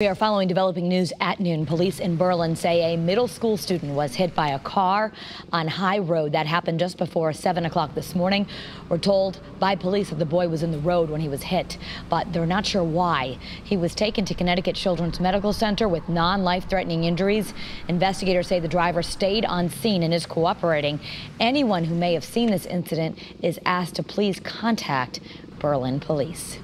We are following developing news at noon. Police in Berlin say a middle school student was hit by a car on High Road. That happened just before 7 o'clock this morning. We're told by police that the boy was in the road when he was hit, but they're not sure why. He was taken to Connecticut Children's Medical Center with non-life threatening injuries. Investigators say the driver stayed on scene and is cooperating. Anyone who may have seen this incident is asked to please contact Berlin police.